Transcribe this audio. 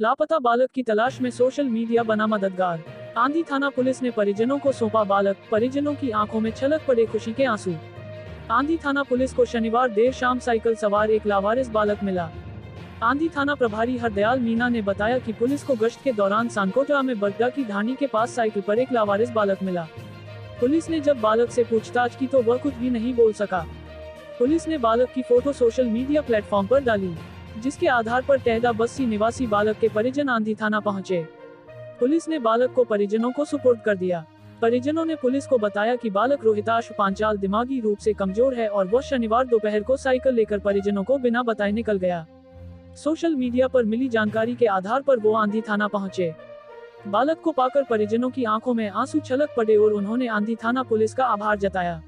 लापता बालक की तलाश में सोशल मीडिया बना मददगार। आंधी थाना पुलिस ने परिजनों को सौंपा बालक, परिजनों की आँखों में छलक पड़े खुशी के आँसू। आंधी थाना पुलिस को शनिवार देर शाम साइकिल सवार एक लावारिस बालक मिला। आंधी थाना प्रभारी हरदयाल मीना ने बताया कि पुलिस को गश्त के दौरान सांकोटा में बरगा की ढाणी के पास साइकिल पर एक लावारिस बालक मिला। पुलिस ने जब बालक से पूछताछ की तो वह कुछ भी नहीं बोल सका। पुलिस ने बालक की फ़ोटो सोशल मीडिया प्लेटफॉर्म पर डाली। जिसके आधार पर टहदा बस्सी निवासी बालक के परिजन आंधी थाना पहुँचे। पुलिस ने बालक को परिजनों को सुपुर्द कर दिया। परिजनों ने पुलिस को बताया कि बालक रोहिताश पांचाल दिमागी रूप से कमज़ोर है और वह शनिवार दोपहर को साइकिल लेकर परिजनों को बिना बताए निकल गया। सोशल मीडिया पर मिली जानकारी के आधार पर वो आंधी थाना पहुँचे। बालक को पाकर परिजनों की आँखों में आँसू छलक पड़े और उन्होंने आंधी थाना पुलिस का आभार जताया।